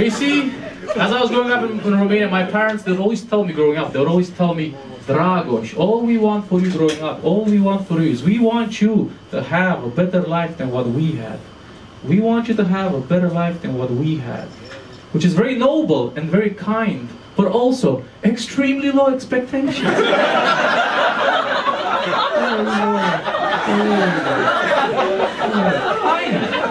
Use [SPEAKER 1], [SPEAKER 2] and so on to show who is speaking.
[SPEAKER 1] you see, as I was growing up in, in Romania, my parents, they would always tell me growing up, they would always tell me, Dragos, all we want for you growing up, all we want for you is we want you to have a better life than what we had. We want you to have a better life than what we had. Which is very noble and very kind, but also extremely low expectations. oh, oh, oh.